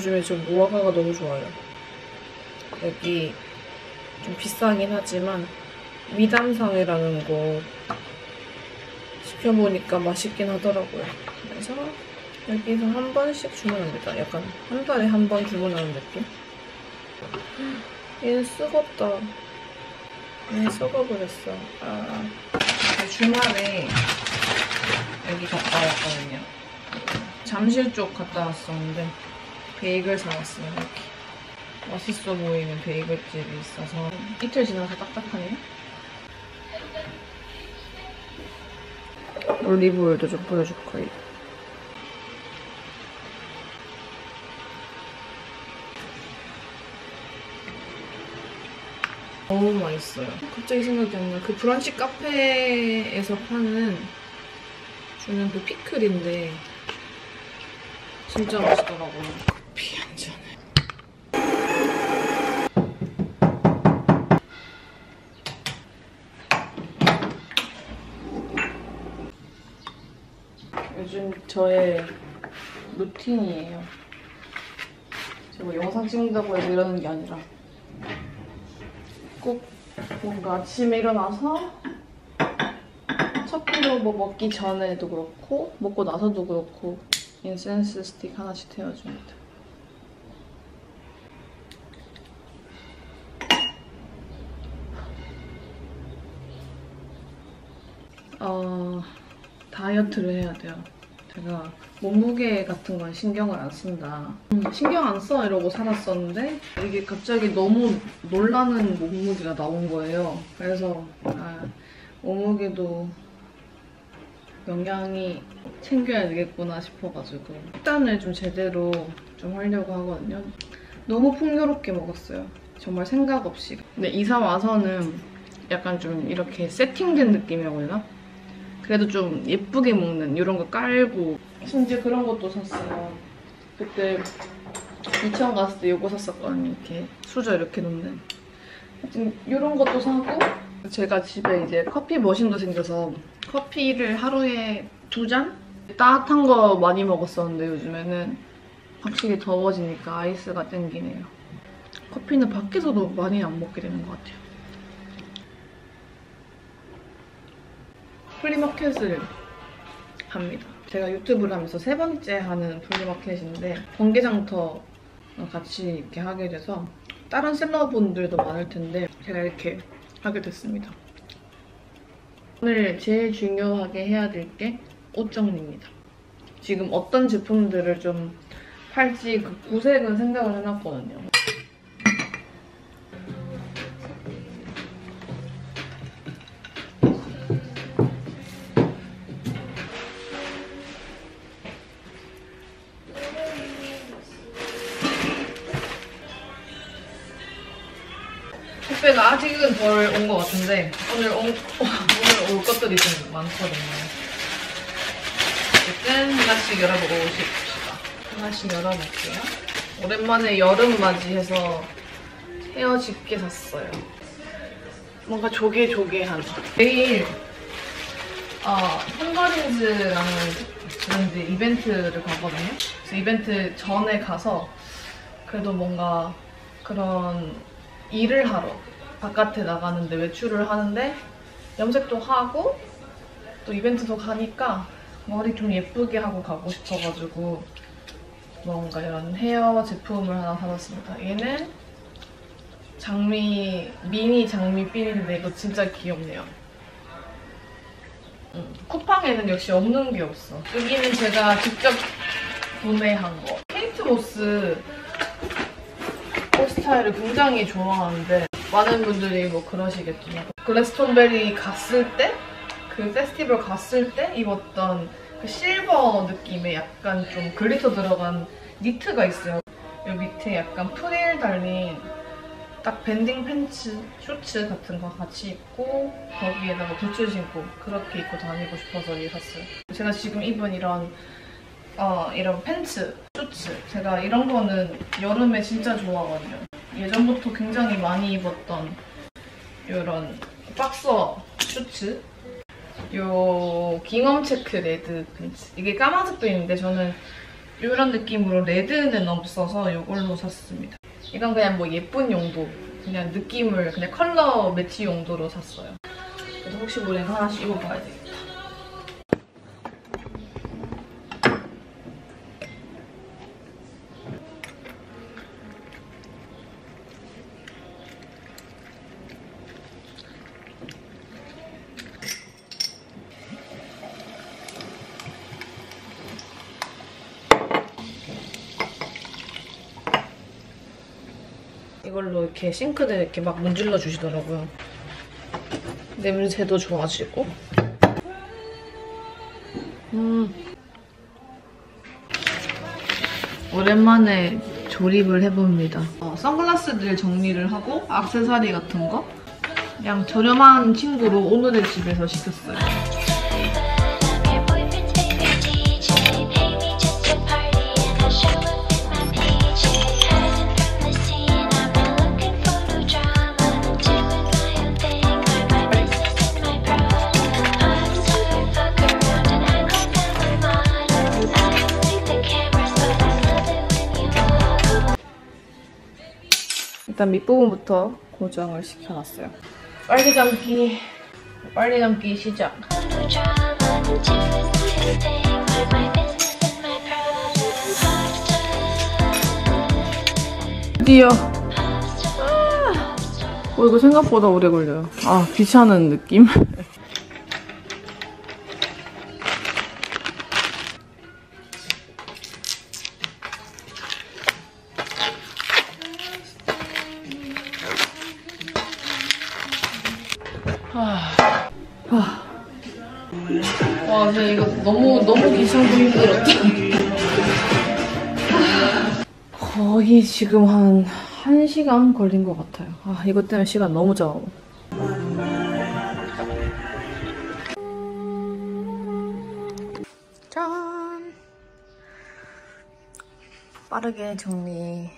요즘에 저 무화과가 너무 좋아요. 여기 좀 비싸긴 하지만 위담상이라는 곳 시켜보니까 맛있긴 하더라고요. 그래서 여기서 한 번씩 주문합니다. 약간 한 달에 한 번 주문하는 느낌? 얘는 썩었다. 얘는 썩어버렸어. 아. 주말에 여기 갔다 왔거든요. 잠실 쪽 갔다 왔었는데 베이글 사왔어요. 이렇게. 맛있어 보이는 베이글집이 있어서 이틀 지나서 딱딱하네요. 올리브오일도 좀 뿌려줄 거예요. 너무 맛있어요. 갑자기 생각이 안 나. 그 브런치 카페에서 파는 주는 그 피클인데 진짜 맛있더라고요. 잔에. 요즘 저의 루틴이에요. 제가 영상 찍는다고 해서 이러는 게 아니라 꼭 뭔가 아침에 일어나서 첫 끼로 뭐 먹기 전에도 그렇고 먹고 나서도 그렇고 인센스 스틱 하나씩 태워줍니다. 어, 다이어트를 해야 돼요. 제가 몸무게 같은 건 신경을 안 쓴다. 음, 신경 안 써 이러고 살았었는데 이게 갑자기 너무 놀라는 몸무게가 나온 거예요. 그래서 아, 몸무게도 영양이 챙겨야 되겠구나 싶어가지고 식단을 좀 제대로 좀 하려고 하거든요. 너무 풍요롭게 먹었어요. 정말 생각 없이. 근데 이사 와서는 약간 좀 이렇게 세팅된 느낌이라고 해야 되나? 그래도 좀 예쁘게 먹는 이런 거 깔고 심지어 그런 것도 샀어요. 그때 이천 갔을 때 이거 샀었거든요. 이렇게 수저 이렇게 놓는. 이런 것도 사고 제가 집에 이제 커피 머신도 생겨서 커피를 하루에 두 잔? 따뜻한 거 많이 먹었었는데 요즘에는 확실히 더워지니까 아이스가 땡기네요. 커피는 밖에서도 많이 안 먹게 되는 것 같아요. 플리마켓을 합니다. 제가 유튜브를 하면서 세 번째 하는 플리마켓인데 번개장터 같이 이렇게 하게 돼서 다른 셀러분들도 많을 텐데 제가 이렇게 하게 됐습니다. 오늘 제일 중요하게 해야 될 게 옷 정리입니다. 지금 어떤 제품들을 좀 팔지 그 구색은 생각을 해놨거든요. 아직은 덜 온 것 같은데 오늘 온, 오늘 올 것들이 좀 많거든요. 어쨌든 하나씩 열어보고 봅시다. 하나씩 열어볼게요. 오랜만에 여름 맞이해서 헤어 집게 샀어요. 뭔가 조개조개한. 내일 어, 헝가리즈라는 브랜드 이벤트를 가거든요. 그래서 이벤트 전에 가서 그래도 뭔가 그런 일을 하러 바깥에 나가는데 외출을 하는데 염색도 하고 또 이벤트도 가니까 머리 좀 예쁘게 하고 가고 싶어가지고 뭔가 이런 헤어 제품을 하나 사봤습니다. 얘는 장미 미니 장미 삘인데 이거 진짜 귀엽네요. 음, 쿠팡에는 역시 없는 게 없어. 여기는 제가 직접 구매한 거. 케이트 모스 옷 스타일을 굉장히 좋아하는데 많은 분들이 뭐 그러시겠지만 글래스톤베리 갔을 때 그 페스티벌 갔을 때 입었던 그 실버 느낌의 약간 좀 glitter 들어간 니트가 있어요. 여기 밑에 약간 프릴 달린 딱 밴딩 팬츠, 쇼츠 같은 거 같이 입고 거기에다가 부츠 신고 그렇게 입고 다니고 싶어서 샀어요. 제가 지금 입은 이런 어, 이런 팬츠, 쇼츠 제가 이런 거는 여름에 진짜 좋아하거든요. 예전부터 굉장히 많이 입었던 이런 박서 슈츠 요 gingham 체크 red 팬츠. 이게 까만색도 있는데 저는 이런 느낌으로 red는 없어서 이걸로 샀습니다. 이건 그냥 뭐 예쁜 용도, 그냥 느낌을 그냥 컬러 매치 용도로 샀어요. 그래서 혹시 모르니까 하나씩 입어봐야 되겠 걸로 이렇게 싱크대 이렇게 막 문질러 주시더라고요. 냄새도 좋아지고. 음. 오랜만에 조립을 해봅니다. 어, 선글라스들 정리를 하고 액세서리 같은 거 그냥 저렴한 친구로 오늘의 집에서 시켰어요. 일단 밑부분부터 고정을 시켜놨어요. 빨리 감기, 빨리 감기 시작. 드디어. 아, 어, 이거 생각보다 오래 걸려요. 아, 귀찮은 느낌? 지금 한 1시간 걸린 것 같아요. 아, 이것 때문에 시간 너무 잡아. 짠! 빠르게 정리했습니다.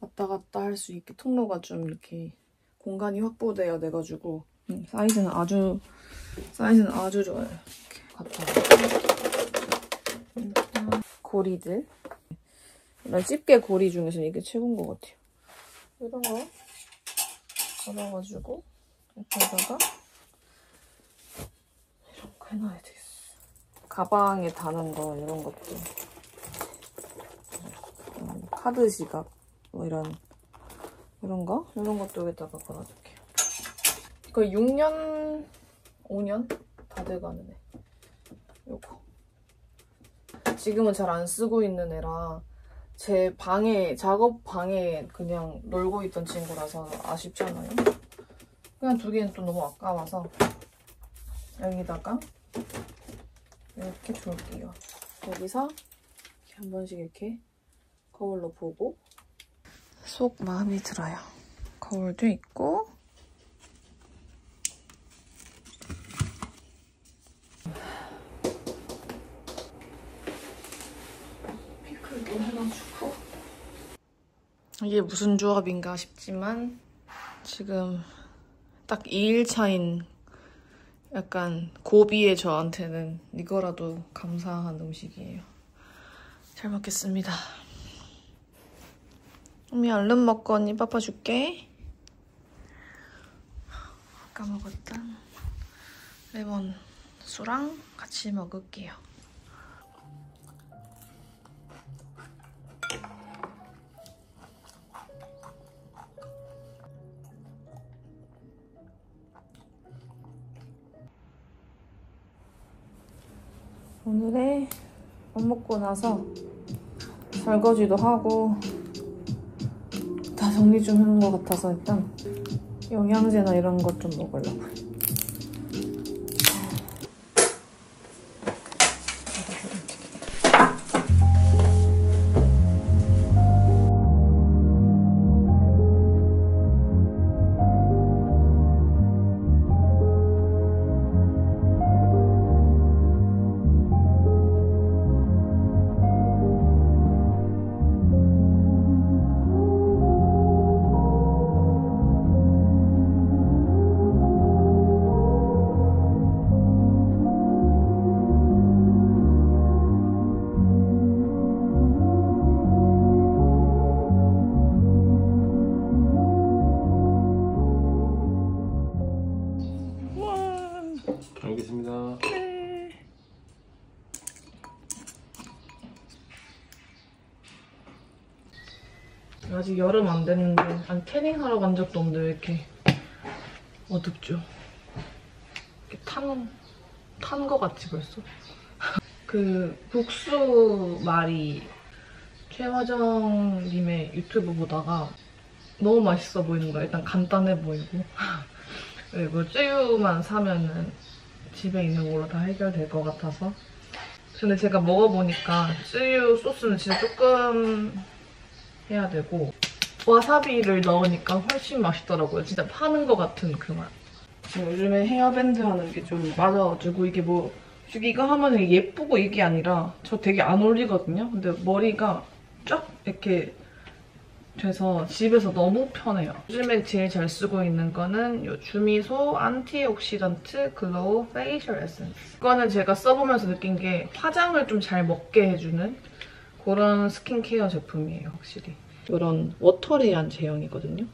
왔다 갔다 할 수 있게 통로가 좀 이렇게 공간이 확보되어 돼가지고 음, 사이즈는 아주 사이즈는 아주 좋아요. 일단 고리들 이런 집게 고리 중에서 이게 최고인 것 같아요. 이런 거 걸어가지고 옆에다가 이런 거 해놔야 되겠어. 가방에 다는 거 이런 것도 음, 카드 지갑 뭐 이런 이런 거 이런 것도 여기다가 걸어줄게요. 이거 6년 5년 다 돼가는 애. 요거 지금은 잘 안 쓰고 있는 애라 제 방에 작업 방에 그냥 놀고 있던 친구라서 아쉽잖아요. 그냥 두기는 또 너무 아까워서 여기다가 이렇게 줄게요. 여기서 한 번씩 이렇게 거울로 보고 속 마음이 들어요. 거울도 있고 피클도 해가지고 이게 무슨 조합인가 싶지만 지금 딱 2일 차인 약간 고비의 저한테는 이거라도 감사한 음식이에요. 잘 먹겠습니다. 언니 얼른 먹고 언니 빠빠 줄게. 아까 먹었던 레몬 수랑 같이 먹을게요. 오늘의 밥 먹고 나서 설거지도 하고 다 정리 좀 해놓은 것 같아서 일단 영양제나 이런 것 좀 먹으려고요. 아직 여름 안 됐는데 아니 태닝 하러 간 적도 없는데 왜 이렇게 어둡죠? 이렇게 탄, 탄 거 같지 벌써? 그 국수 말이 최화정님의 유튜브 보다가 너무 맛있어 보이는 거야. 일단 간단해 보이고 그리고 쯔유만 사면은 집에 있는 걸로 다 해결될 것 같아서 근데 제가 먹어보니까 쯔유 소스는 진짜 조금 해야 되고 와사비를 넣으니까 훨씬 맛있더라고요. 진짜 파는 것 같은 그 맛. 요즘에 헤어밴드 하는 게 좀 맞아가지고 이게 뭐 이거 하면 예쁘고 이게 아니라 저 되게 안 어울리거든요. 근데 머리가 쫙 이렇게 돼서 집에서 너무 편해요. 요즘에 제일 잘 쓰고 있는 거는 이 주미소 antioxidant glow facial 에센스. 이거는 제가 써보면서 느낀 게 화장을 좀 잘 먹게 해주는 그런 스킨케어 제품이에요, 확실히. 이런 watery한 제형이거든요.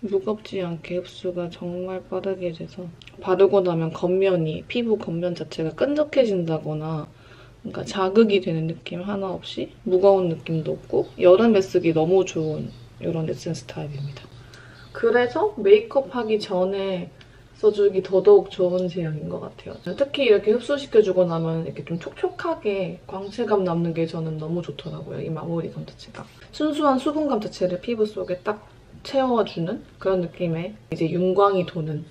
무겁지 않게 흡수가 정말 빠르게 돼서 바르고 나면 겉면이 피부 겉면 자체가 끈적해진다거나 그러니까 자극이 되는 느낌 하나 없이 무거운 느낌도 없고 여름에 쓰기 너무 좋은 이런 에센스 타입입니다. 그래서 메이크업 하기 전에 써주기 더더욱 좋은 제형인 것 같아요. 특히 이렇게 흡수시켜주고 나면 이렇게 좀 촉촉하게 광채감 남는 게 저는 너무 좋더라고요. 이 마무리감 자체가. 순수한 수분감 자체를 피부 속에 딱 채워주는 그런 느낌의 이제 윤광이 도는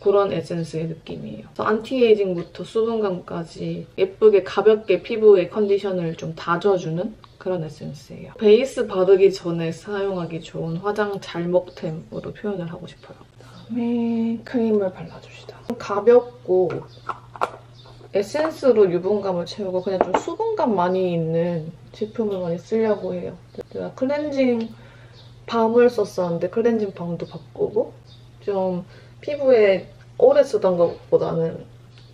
그런 에센스의 느낌이에요. 안티에이징부터 수분감까지 예쁘게 가볍게 피부의 컨디션을 좀 다져주는 그런 에센스예요. 베이스 바르기 전에 사용하기 좋은 화장 잘먹템으로 표현을 하고 싶어요. 다음에 크림을 발라줍시다. 가볍고 에센스로 유분감을 채우고 그냥 좀 수분감 많이 있는 제품을 많이 쓰려고 해요. 제가 클렌징 밤을 썼었는데 클렌징 밤도 바꾸고 좀 피부에 오래 쓰던 것보다는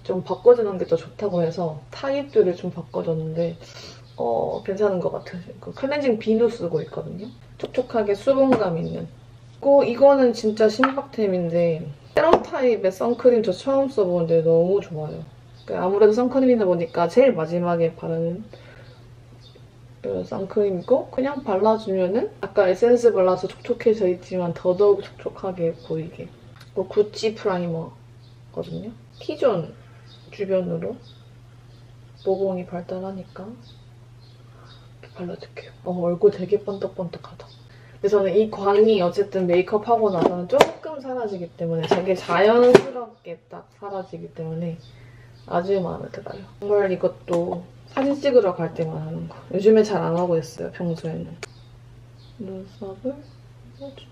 좀 바꿔주는 게 더 좋다고 해서 타입들을 좀 바꿔줬는데 어, 괜찮은 것 같아요. 그 클렌징 비누 쓰고 있거든요. 촉촉하게 수분감 있는. 그리고 이거는 진짜 신박템인데 세럼 타입의 선크림 저 처음 써보는데 너무 좋아요. 그러니까 아무래도 선크림이다 보니까 제일 마지막에 바르는 이런 선크림이고 그냥 발라주면은 아까 에센스 발라서 촉촉해져 있지만 더더욱 촉촉하게 보이게 이거 구찌 프라이머거든요. T존 주변으로 모공이 발달하니까 발라줄게요. 어, 얼굴 되게 번떡번떡하다. 근데 저는 이 광이 어쨌든 메이크업 하고 나서는 조금 사라지기 때문에 되게 자연스럽게 딱 사라지기 때문에 아주 마음에 들어요. 정말 이것도 사진 찍으러 갈 때만 하는 거. 요즘에 잘 안 하고 있어요, 평소에는. 눈썹을 해줍니다.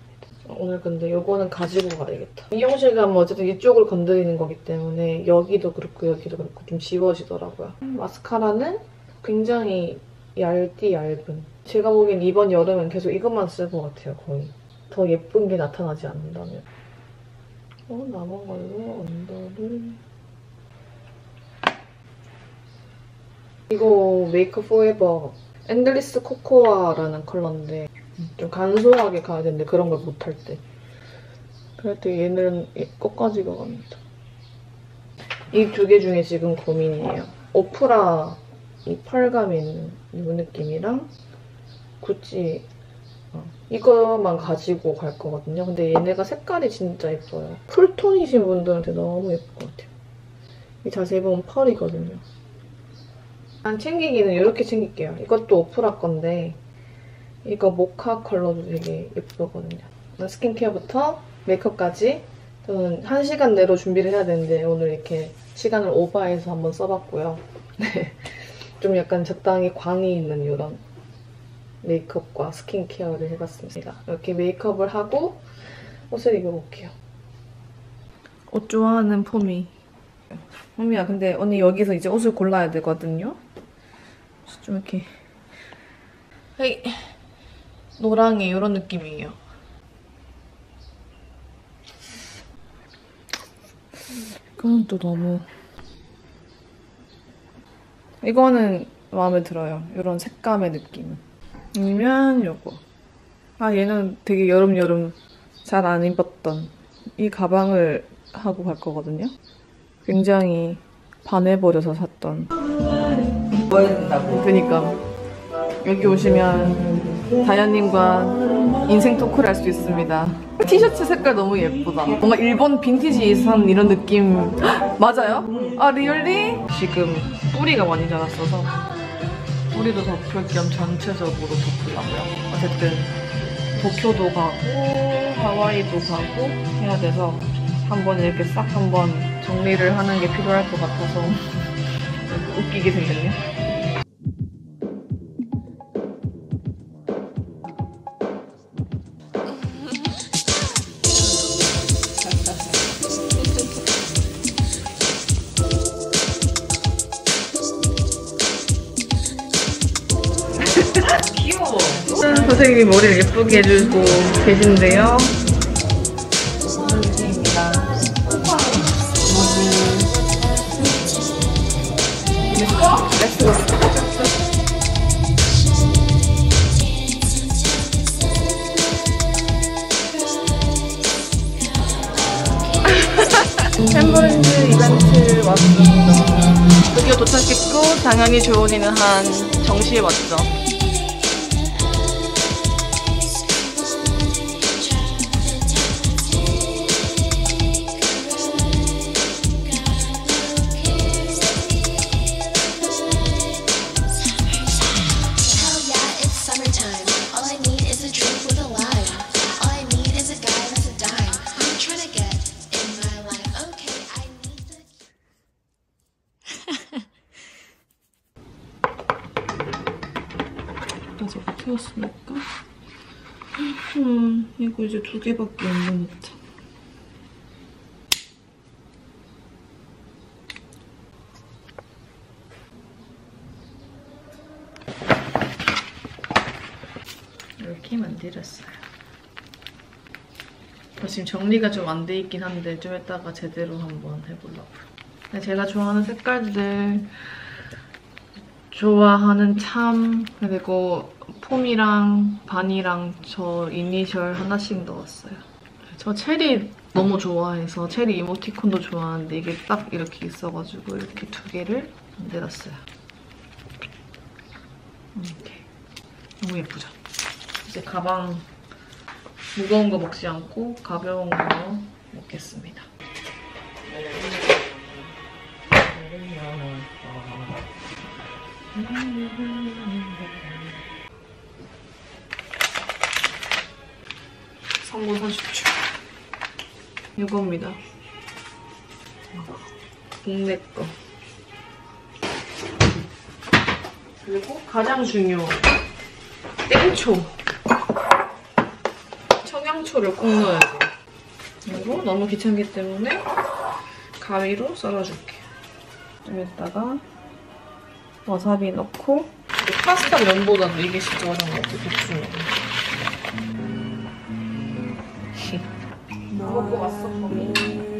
오늘 근데 이거는 가지고 가야겠다. 미용실 가면 어쨌든 이쪽을 건드리는 거기 때문에 여기도 그렇고 여기도 그렇고 좀 지워지더라고요. 마스카라는 굉장히 얇디 얇은. 제가 보기엔 이번 여름은 계속 이것만 쓸 것 같아요, 거의. 더 예쁜 게 나타나지 않는다면. 어, 남은 걸로 언더를 이거 메이크 포에버 Endless Cacao라는 컬러인데 좀 간소하게 가야 되는데 그런 걸 못할 때때 얘는 꼭 가지고 갑니다. 이 두 개 중에 지금 고민이에요. 오프라 이 펄감 있는 이 느낌이랑 구찌 어, 이거만 가지고 갈 거거든요. 근데 얘네가 색깔이 진짜 예뻐요. 쿨톤이신 분들한테 너무 예쁠 것 같아요. 이 자세히 보면 펄이거든요. 난 챙기기는 이렇게 챙길게요. 이것도 오프라 건데 이거 모카 컬러도 되게 예쁘거든요. 스킨케어부터 메이크업까지 저는 1시간 내로 준비를 해야 되는데 오늘 이렇게 시간을 오버해서 한번 써봤고요. 네. 좀 약간 적당히 광이 있는 이런 메이크업과 스킨케어를 해봤습니다. 이렇게 메이크업을 하고 옷을 입어볼게요. 옷 좋아하는 폼이 폼이야 근데 언니 여기서 이제 옷을 골라야 되거든요. 좀 이렇게 헤이 노랑이 이런 느낌이에요. 이건 또 너무 이거는 마음에 들어요. 이런 색감의 느낌. 아니면 요거. 아 얘는 되게 여름 여름 잘 안 입었던 이 가방을 하고 갈 거거든요. 굉장히 반해버려서 샀던. 그니까 여기 오시면 다현님과 인생 토크를 할 수 있습니다. 티셔츠 색깔 너무 예쁘다. 뭔가 일본 빈티지 이산 이런 느낌 맞아요? 아 리얼리? 지금 뿌리가 많이 자랐어서 뿌리도 덮을 겸 전체적으로 덮으려고요. 어쨌든 도쿄도 가고 하와이도 가고 해야 돼서 한번 이렇게 싹 한번 정리를 하는 게 필요할 것 같아서 웃기게 생겼네. 귀 선생님이 머리를 예쁘게 해주고 계신데요. 햄버랜드 이벤트 왔습니다. 드디어 도착했고 당연히 조은이는 한 정시에 왔죠. 개밖에 안 남았다. 이렇게 만들었어요. 저 지금 정리가 좀 안 돼 있긴 한데 좀 이따가 제대로 한번 해보려고요. 제가 좋아하는 색깔들 좋아하는 참 그리고 폼이랑 바니랑 저 이니셜 하나씩 넣었어요. 저 체리 너무 좋아해서 체리 이모티콘도 좋아하는데 이게 딱 이렇게 있어가지고 이렇게 두 개를 만들었어요. 이렇게 너무 예쁘죠? 이제 가방 무거운 거 먹지 않고 가벼운 거 먹겠습니다. 선물 사십시오. 이겁니다. 국내 거. 그리고 가장 중요 땡초. 청양초를 꼭 넣어야 돼. 그리고 너무 귀찮기 때문에 가위로 썰어줄게. 여기다가 와사비 넣고 파스타 면보다도 이게 진짜 어려운 것 같아, 고추는. 먹고 왔어, 거기.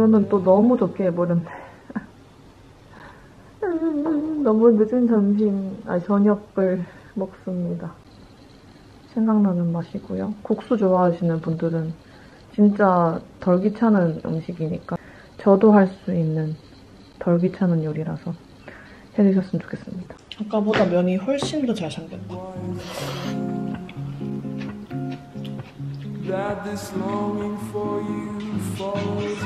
이거는 또 너무 좋게 해버렸네. 너무 늦은 점심, 아니 저녁을 먹습니다. 생각나는 맛이고요. 국수 좋아하시는 분들은 진짜 덜 귀찮은 음식이니까 저도 할 수 있는 덜 귀찮은 요리라서 해드셨으면 좋겠습니다. 아까보다 면이 훨씬 더잘 삶겼다. that this longing for you follows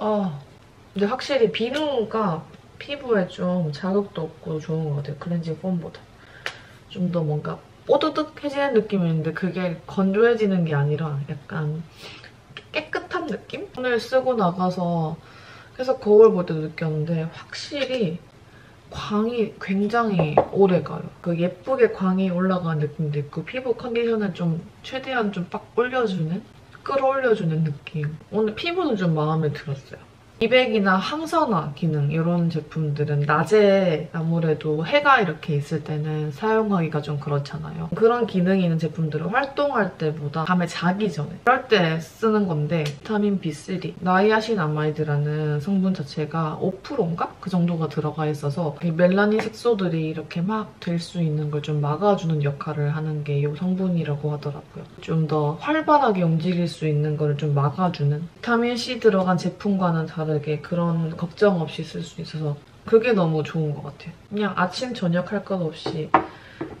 아, 근데 확실히 비누가 피부에 좀 자극도 없고 좋은 것 같아요. 클렌징 폼보다. 좀 더 뭔가 뽀드득해지는 느낌이 있는데 그게 건조해지는 게 아니라 약간 깨끗한 느낌? 오늘 쓰고 나가서 계속 거울 볼 때도 느꼈는데 확실히 광이 굉장히 오래 가요. 그 예쁘게 광이 올라가는 느낌도 있고 피부 컨디션을 좀 최대한 좀 빡 올려주는 끌어올려주는 느낌. 오늘 피부는 좀 마음에 들었어요. 미백이나 항산화 기능 이런 제품들은 낮에 아무래도 해가 이렇게 있을 때는 사용하기가 좀 그렇잖아요. 그런 기능이 있는 제품들을 활동할 때보다 밤에 자기 전에 그럴 때 쓰는 건데 비타민 B3, 나이아신 아마이드라는 성분 자체가 5%인가? 그 정도가 들어가 있어서 이 멜라닌 색소들이 이렇게 막 될 수 있는 걸 좀 막아주는 역할을 하는 게 이 성분이라고 하더라고요. 좀 더 활발하게 움직일 수 있는 걸 좀 막아주는 비타민 C 들어간 제품과는 다 르게 그런 걱정 없이 쓸 수 있어서 그게 너무 좋은 것 같아요. 그냥 아침 저녁 할 것 없이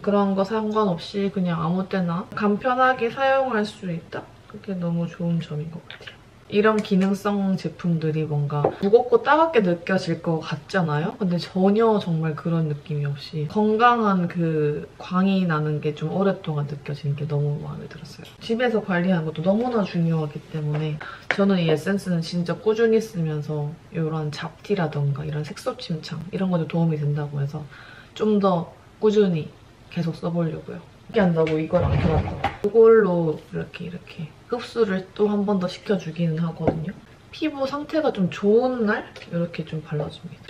그런 거 상관없이 그냥 아무 때나 간편하게 사용할 수 있다? 그게 너무 좋은 점인 것 같아요. 이런 기능성 제품들이 뭔가 무겁고 따갑게 느껴질 것 같잖아요? 근데 전혀 정말 그런 느낌이 없이 건강한 그 광이 나는 게 좀 오랫동안 느껴지는 게 너무 마음에 들었어요. 집에서 관리하는 것도 너무나 중요하기 때문에 저는 이 에센스는 진짜 꾸준히 쓰면서 이런 잡티라던가 이런 색소 침착 이런 것도 도움이 된다고 해서 좀 더 꾸준히 계속 써보려고요. 이렇게 한다고 이걸 안 켜놨다. 이걸로 이렇게 이렇게 흡수를 또 한 번 더 시켜주기는 하거든요. 피부 상태가 좀 좋은 날 이렇게 좀 발라줍니다.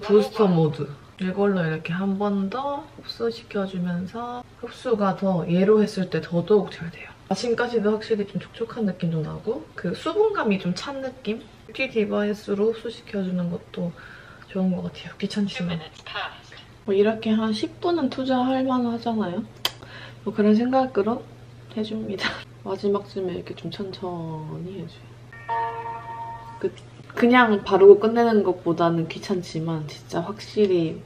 부스터 모드. 이걸로 이렇게 한 번 더 흡수시켜주면서 흡수가 더 얘로 했을 때 더더욱 잘 돼요. 아침까지도 확실히 좀 촉촉한 느낌도 나고 그 수분감이 좀 찬 느낌? 뷰티 디바이스로 흡수시켜주는 것도 좋은 것 같아요. 귀찮지만. 뭐 이렇게 한 10분은 투자할 만하잖아요. 뭐 그런 생각으로 해줍니다. 마지막쯤에 이렇게 좀 천천히 해줘요. 그, 그냥 바르고 끝내는 것보다는 귀찮지만 진짜 확실히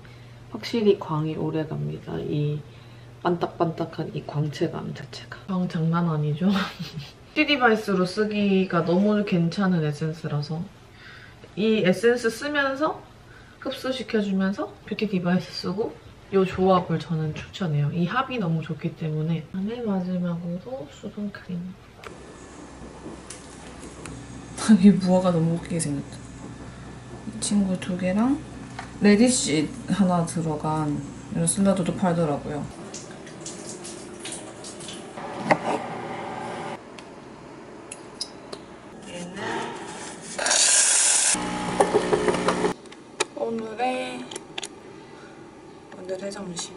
확실히 광이 오래 갑니다. 이 반딱반딱한 이 광채감 자체가. 광 장난 아니죠? 디바이스로 쓰기가 너무 괜찮은 에센스라서 이 에센스 쓰면서 흡수시켜주면서 뷰티 디바이스 쓰고 이 조합을 저는 추천해요. 이 합이 너무 좋기 때문에 안에 마지막으로 수분크림. 이 무화과 너무 웃기게 생겼다. 이 친구 두 개랑 radish 하나 들어간 이런 샐러드도 팔더라고요. 점심.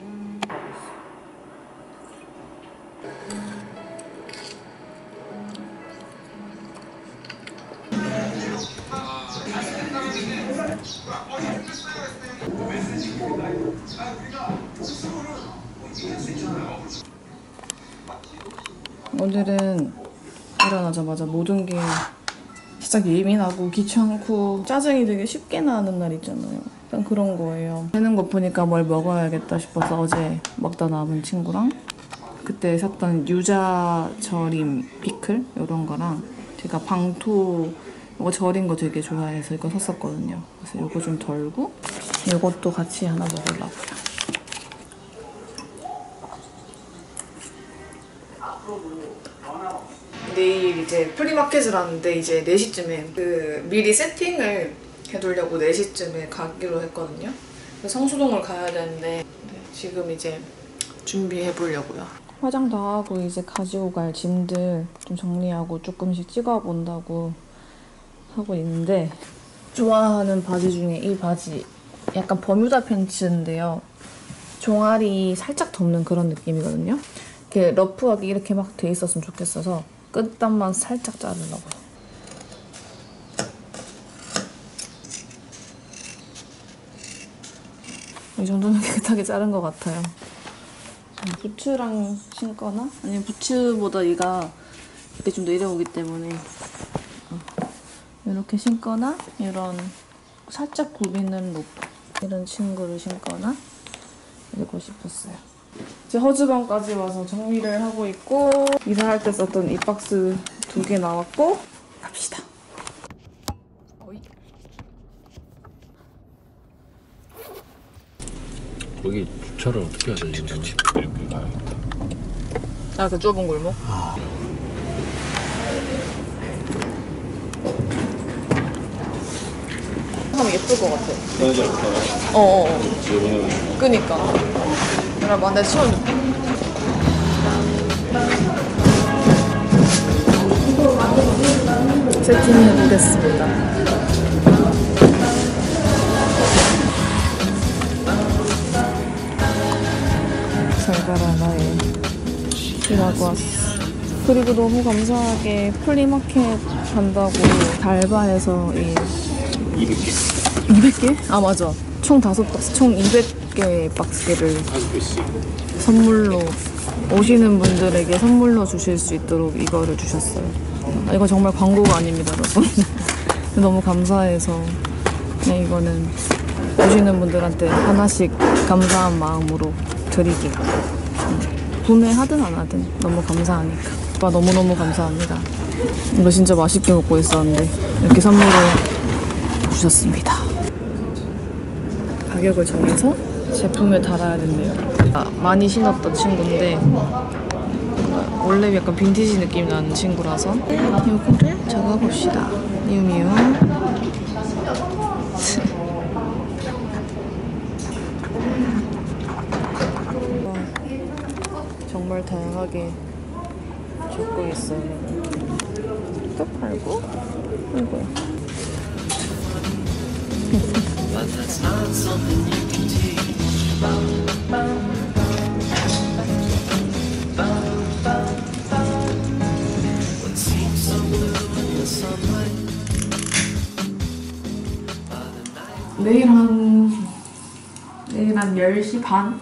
오늘은 일어나자마자 모든 게 살짝 예민하고 귀찮고 짜증이 되게 쉽게 나는 날 있잖아요. 약간 그런 거예요. 되는 거 보니까 뭘 먹어야겠다 싶어서 어제 먹다 남은 친구랑 그때 샀던 유자 절임 피클 이런 거랑 제가 방토 이거 절인 거 되게 좋아해서 이거 샀었거든요. 그래서 이거 좀 덜고 이것도 같이 하나 먹으려고요. 내일 이제 프리마켓을 하는데 이제 4시쯤에 그 미리 세팅을 해두려고 4시쯤에 가기로 했거든요. 성수동을 가야 되는데 네, 지금 이제 준비해 보려고요. 화장 다 하고 이제 가지고 갈 짐들 좀 정리하고 조금씩 찍어 본다고 하고 있는데 좋아하는 바지 중에 이 바지 약간 버뮤다 팬츠인데요. 종아리 살짝 덮는 그런 느낌이거든요. 이렇게 러프하게 이렇게 막 돼 있었으면 좋겠어서 끝단만 살짝 자르려고요. 이 정도면 깨끗하게 자른 것 같아요. 부츠랑 신거나 아니면 부츠보다 얘가 이렇게 좀 내려오기 때문에 어, 이렇게 신거나 이런 살짝 굽이는 로프 이런 친구를 신거나 이러고 싶었어요. 이제 허즈방까지 와서 정리를 하고 있고 이사할 때 썼던 이 박스 두 개 나왔고 갑시다. 여기 주차를 어떻게 하지? 이렇게 가야겠다. 아, 그 좁은 골목? 아. 예쁠 것 같아. 어어. 어, 어. 그니까. 여러분, 내 손. 세팅이 됐습니다. 나의 일하고 왔어. 그리고 너무 감사하게 플리마켓 간다고 달바에서 이 200개? 200개? 아 맞아. 총 다섯 박스, 총 200개 박스를 선물로 오시는 분들에게 선물로 주실 수 있도록 이거를 주셨어요. 아, 이거 정말 광고가 아닙니다, 여러분. 너무 감사해서 그냥 이거는 오시는 분들한테 하나씩 감사한 마음으로 드리기. 음, 구매하든 안 하든 너무 감사하니까. 오빠 너무너무 감사합니다. 이거 진짜 맛있게 먹고 있었는데 이렇게 선물을 주셨습니다. 가격을 정해서 제품을 달아야 된대요. 아, 많이 신었던 친구인데 원래 약간 빈티지 느낌 나는 친구라서 이거를 적어봅시다. 미우미우. 정말 다양하게 적고 있어요. 또 팔고, 이거. 내일 한 내일 한 10시 반?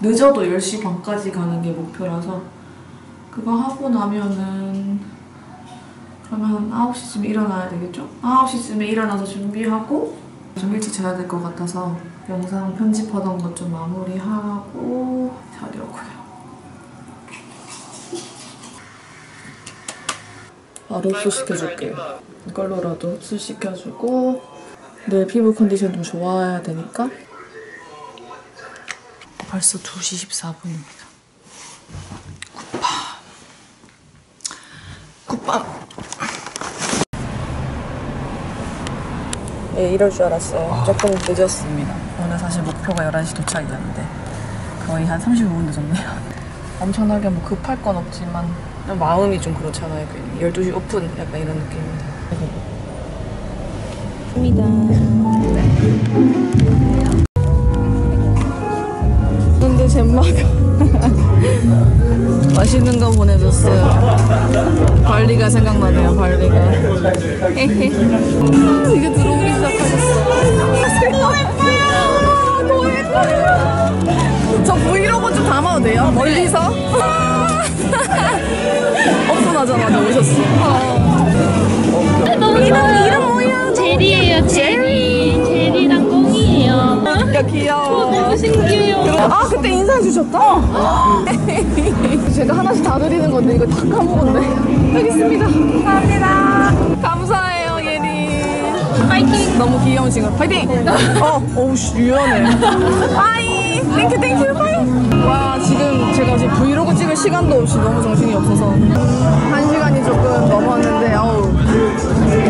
늦어도 10시 반까지 가는 게 목표라서 그거 하고 나면은 그러면 9시쯤에 일어나야 되겠죠? 9시쯤에 일어나서 준비하고 좀 일찍 자야 될 것 같아서 영상 편집하던 것 좀 마무리하고 자려고요. 바로 흡수시켜줄게요. 이걸로라도 흡수시켜주고 내일 피부 컨디션 좀 좋아야 되니까 벌써 2시 14분입니다. 굿밤. 예, 이럴 줄 알았어요. 조금 늦었습니다. 오늘 사실 목표가 11시 도착이었는데 거의 한 35분 늦었네요. 엄청나게 뭐 급할 건 없지만 마음이 좀 그렇잖아요. 괜히 12시 오픈 약간 이런 느낌인데. 근데 젬마가 맛있는 거 보내줬어요. 발리가 생각나네요. 발리가. 헤헤. 이게 들어오기 시작하셨어. 너무 예뻐요. 너무 예뻐요. 저 브이로그 좀 담아도 돼요? 멀리서? 오픈하자마자 오셨어. 너무 이름 이름 뭐야? 제리예요, 제리. 야 귀여워. 너무 신기해요. 아 그때 인사해 주셨다. 제가 하나씩 다 드리는 건데 이거 다 까먹었네. 여기 있습니다. 감사합니다. 감사해요 예리. 파이팅. 너무 귀여운 친구. 파이팅. 어, 어우씨 유연해. Bye. Thank you thank you bye. 와 지금 제가 지금 브이로그 찍을 시간도 없이 너무 정신이 없어서 한 시간이 조금 넘었는데 어우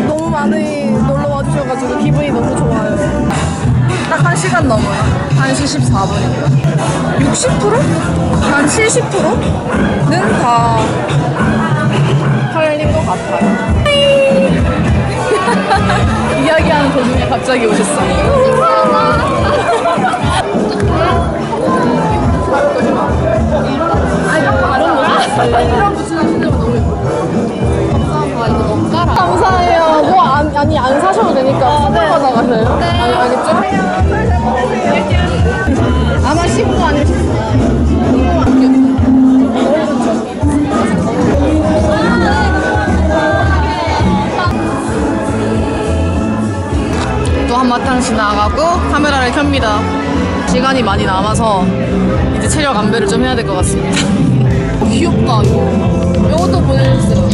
너무 많이 놀러 와주셔가지고 기분이 너무 좋아요. 딱한 시간 넘어요. 1시 14분이고요. 60%? 한 70%는 다 팔린 것 같아요. 이야기하는 도중에 갑자기 오셨어요. 감사해요. 뭐 안, 아니 안 사셔도 되니까 선물 받아 가세요. 네. 알겠죠? 아마 19 아니면 14. 또 한바탕 지나가고 카메라를 켭니다. 시간이 많이 남아서 이제 체력 안배를 좀 해야 될 것 같습니다. 귀엽다 이거. 이것도 보내주세요.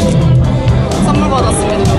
선물 받았습니다.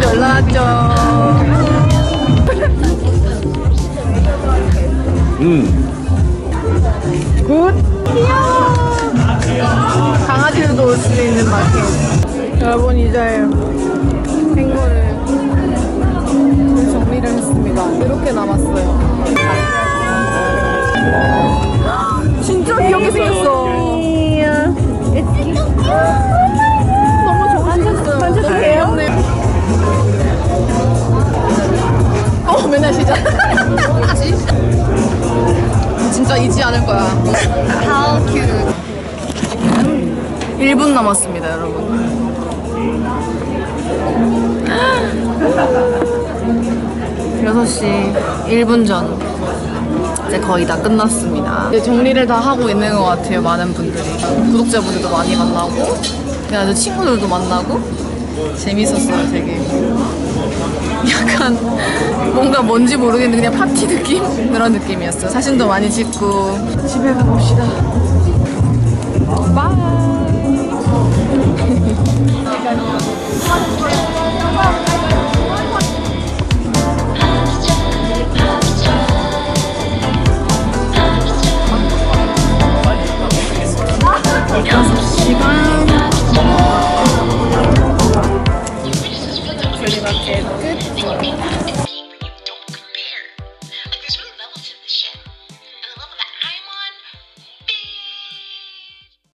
놀라죠. 음. Good. 귀여워. 강아지들도 올 수 있는 마켓. 여러분 이제 행거를 정리를 했습니다. 이렇게 남았어요. 진짜 귀엽게 생겼어. 너무 좋으셨어요. 완전 귀엽네요. 어, 맨날 시작. 뭐지? 진짜 잊지 않을 거야. How cute. 1분 남았습니다, 여러분. 여섯 시 1분 전. 이제 거의 다 끝났습니다. 이제 정리를 다 하고 있는 것 같아요, 많은 분들이. 구독자분들도 많이 만나고, 그냥 친구들도 만나고, 재밌었어요, 되게. 약간 뭔가 뭔지 모르겠는데 그냥 파티 느낌? 그런 느낌이었어 사진도 많이 찍고. 집에 가봅시다. Bye. 여섯 すいません。